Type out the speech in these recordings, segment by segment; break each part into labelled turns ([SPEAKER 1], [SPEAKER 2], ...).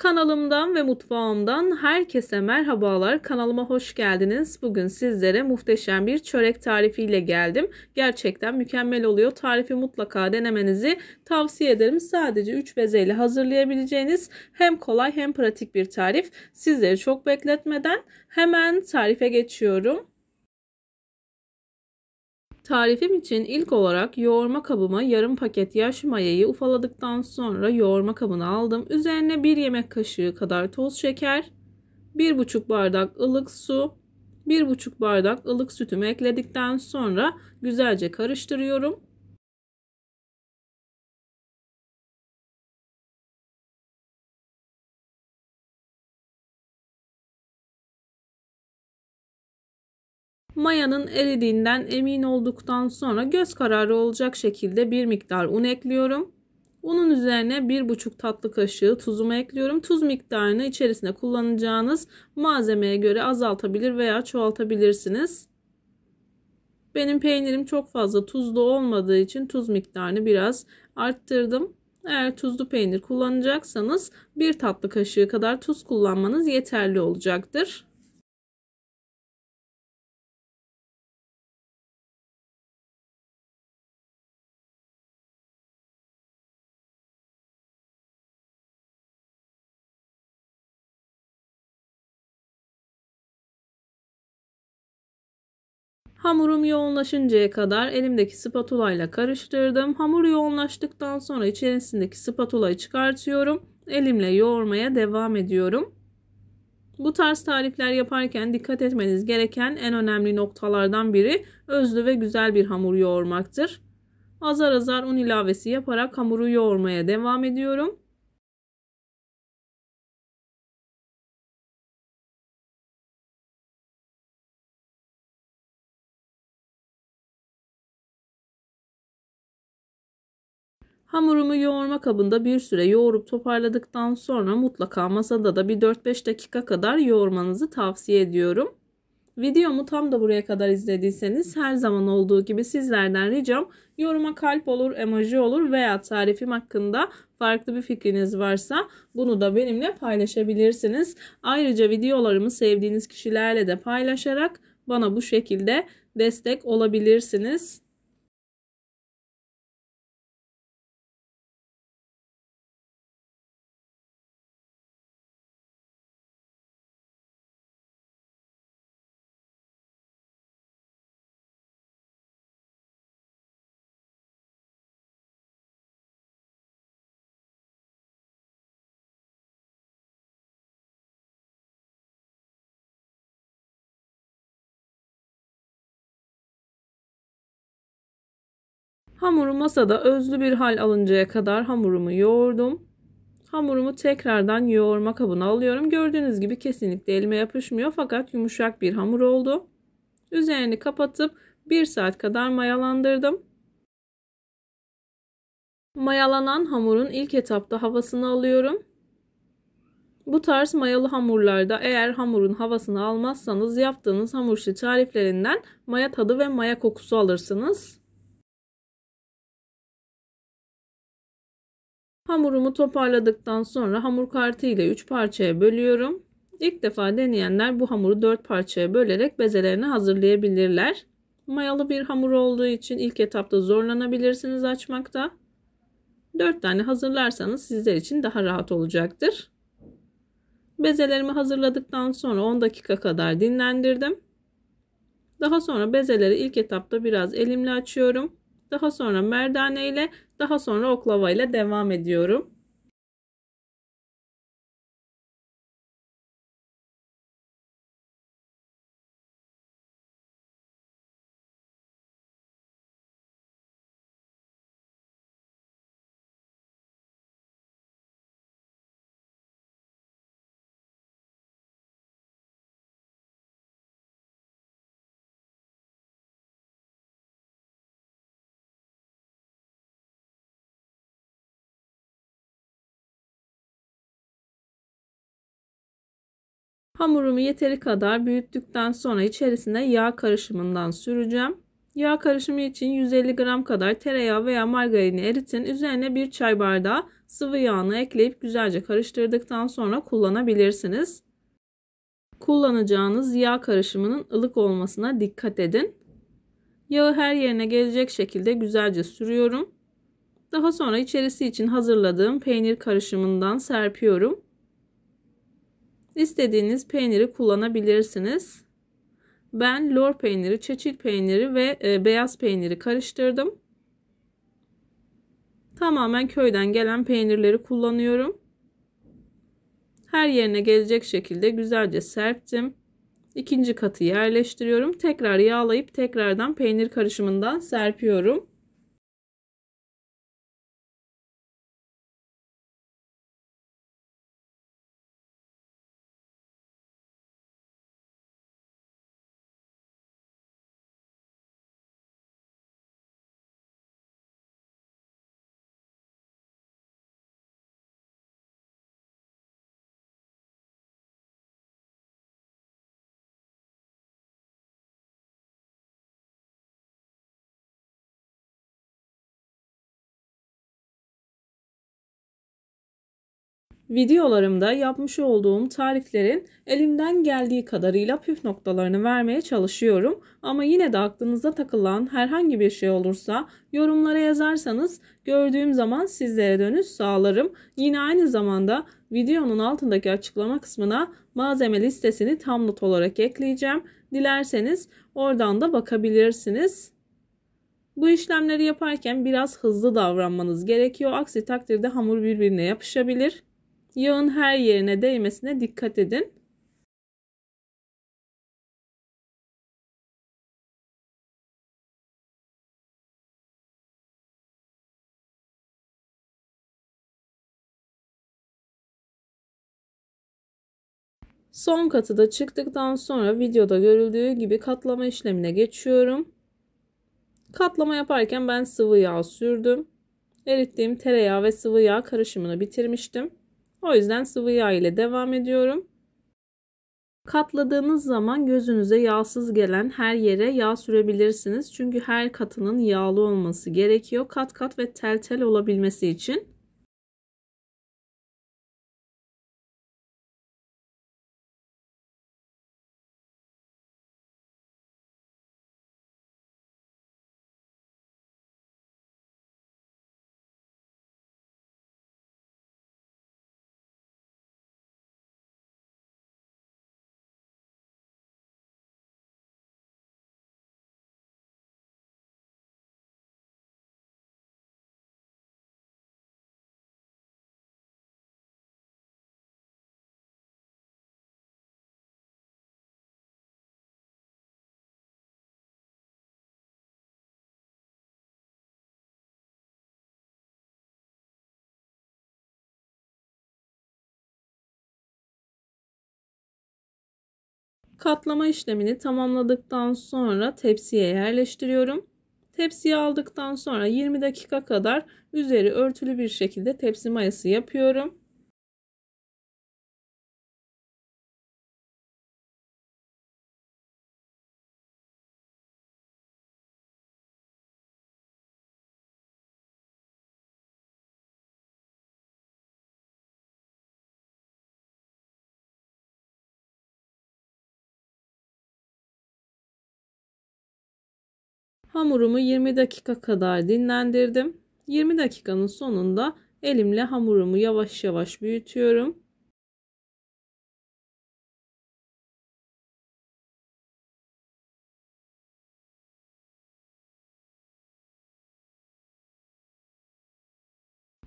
[SPEAKER 1] Kanalımdan ve mutfağımdan herkese merhabalar. Kanalıma hoş geldiniz. Bugün sizlere muhteşem bir çörek tarifiyle geldim. Gerçekten mükemmel oluyor. Tarifi mutlaka denemenizi tavsiye ederim. Sadece 3 bezeyle hazırlayabileceğiniz hem kolay hem pratik bir tarif. Sizleri çok bekletmeden hemen tarife geçiyorum. Tarifim için ilk olarak yoğurma kabıma yarım paket yaş mayayı ufaladıktan sonra yoğurma kabına aldım. Üzerine 1 yemek kaşığı kadar toz şeker, 1,5 bardak ılık su, 1,5 bardak ılık sütümü ekledikten sonra güzelce karıştırıyorum. Mayanın eridiğinden emin olduktan sonra göz kararı olacak şekilde bir miktar un ekliyorum. Unun üzerine 1,5 tatlı kaşığı tuzumu ekliyorum. Tuz miktarını içerisinde kullanacağınız malzemeye göre azaltabilir veya çoğaltabilirsiniz. Benim peynirim çok fazla tuzlu olmadığı için tuz miktarını biraz arttırdım. Eğer tuzlu peynir kullanacaksanız bir tatlı kaşığı kadar tuz kullanmanız yeterli olacaktır. Hamurum yoğunlaşıncaya kadar elimdeki spatula ile karıştırdım. Hamur yoğunlaştıktan sonra içerisindeki spatulayı çıkartıyorum. Elimle yoğurmaya devam ediyorum. Bu tarz tarifler yaparken dikkat etmeniz gereken en önemli noktalardan biri özlü ve güzel bir hamur yoğurmaktır. Azar azar un ilavesi yaparak hamuru yoğurmaya devam ediyorum. Hamurumu yoğurma kabında bir süre yoğurup toparladıktan sonra mutlaka masada da bir 4-5 dakika kadar yoğurmanızı tavsiye ediyorum. Videomu tam da buraya kadar izlediyseniz her zaman olduğu gibi sizlerden ricam yoruma kalp olur, emoji olur veya tarifim hakkında farklı bir fikriniz varsa bunu da benimle paylaşabilirsiniz. Ayrıca videolarımı sevdiğiniz kişilerle de paylaşarak bana bu şekilde destek olabilirsiniz. Hamuru masada özlü bir hal alıncaya kadar hamurumu yoğurdum. Hamurumu tekrardan yoğurma kabına alıyorum. Gördüğünüz gibi kesinlikle elime yapışmıyor fakat yumuşak bir hamur oldu. Üzerini kapatıp 1 saat kadar mayalandırdım. Mayalanan hamurun ilk etapta havasını alıyorum. Bu tarz mayalı hamurlarda eğer hamurun havasını almazsanız yaptığınız hamur işi tariflerinden maya tadı ve maya kokusu alırsınız. Hamurumu toparladıktan sonra hamur kartı ile 3 parçaya bölüyorum. İlk defa deneyenler bu hamuru 4 parçaya bölerek bezelerini hazırlayabilirler. Mayalı bir hamur olduğu için ilk etapta zorlanabilirsiniz açmakta. 4 tane hazırlarsanız sizler için daha rahat olacaktır. Bezelerimi hazırladıktan sonra 10 dakika kadar dinlendirdim. Daha sonra bezeleri ilk etapta biraz elimle açıyorum. Daha sonra merdane ile daha sonra oklava ile devam ediyorum. Hamurumu yeteri kadar büyüttükten sonra içerisine yağ karışımından süreceğim. Yağ karışımı için 150 gram kadar tereyağı veya margarini eritin. Üzerine bir çay bardağı sıvı yağını ekleyip güzelce karıştırdıktan sonra kullanabilirsiniz. Kullanacağınız yağ karışımının ılık olmasına dikkat edin. Yağı her yerine gelecek şekilde güzelce sürüyorum. Daha sonra içerisi için hazırladığım peynir karışımından serpiyorum. İstediğiniz peyniri kullanabilirsiniz. Ben lor peyniri, çeçil peyniri ve e, beyaz peyniri karıştırdım. Tamamen köyden gelen peynirleri kullanıyorum. Her yerine gelecek şekilde güzelce serptim. İkinci katı yerleştiriyorum. Tekrar yağlayıp tekrardan peynir karışımından serpiyorum. Videolarımda yapmış olduğum tariflerin elimden geldiği kadarıyla püf noktalarını vermeye çalışıyorum. Ama yine de aklınıza takılan herhangi bir şey olursa yorumlara yazarsanız gördüğüm zaman sizlere dönüş sağlarım. Yine aynı zamanda videonun altındaki açıklama kısmına malzeme listesini tam not olarak ekleyeceğim. Dilerseniz oradan da bakabilirsiniz. Bu işlemleri yaparken biraz hızlı davranmanız gerekiyor. Aksi takdirde hamur birbirine yapışabilir. Yağın her yerine değmesine dikkat edin. Son katı da çıktıktan sonra videoda görüldüğü gibi katlama işlemine geçiyorum. Katlama yaparken ben sıvı yağ sürdüm. Erittiğim tereyağı ve sıvı yağ karışımını bitirmiştim. O yüzden sıvı yağ ile devam ediyorum. Katladığınız zaman gözünüze yağsız gelen her yere yağ sürebilirsiniz. Çünkü her katının yağlı olması gerekiyor. Kat kat ve tel tel olabilmesi için. Katlama işlemini tamamladıktan sonra tepsiye yerleştiriyorum. Tepsiye aldıktan sonra 20 dakika kadar üzeri örtülü bir şekilde tepsi mayası yapıyorum. Hamurumu 20 dakika kadar dinlendirdim. 20 dakikanın sonunda elimle hamurumu yavaş yavaş büyütüyorum.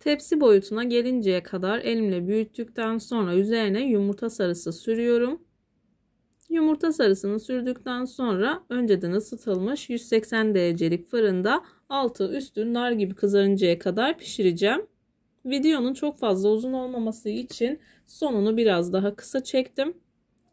[SPEAKER 1] Tepsi boyutuna gelinceye kadar elimle büyüttükten sonra üzerine yumurta sarısı sürüyorum. Yumurta sarısını sürdükten sonra önceden ısıtılmış 180 derecelik fırında altı üstü nar gibi kızarıncaya kadar pişireceğim. Videonun çok fazla uzun olmaması için sonunu biraz daha kısa çektim.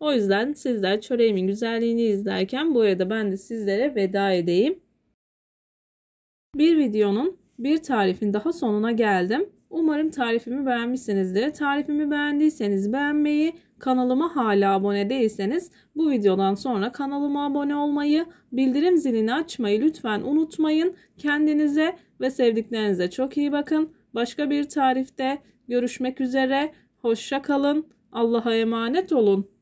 [SPEAKER 1] O yüzden sizler çöreğimin güzelliğini izlerken bu arada ben de sizlere veda edeyim. Bir videonun bir tarifin daha sonuna geldim. Umarım tarifimi beğenmişsinizdir. Tarifimi beğendiyseniz beğenmeyi, kanalıma hala abone değilseniz bu videodan sonra kanalıma abone olmayı, bildirim zilini açmayı lütfen unutmayın. Kendinize ve sevdiklerinize çok iyi bakın. Başka bir tarifte görüşmek üzere. Hoşça kalın. Allah'a emanet olun.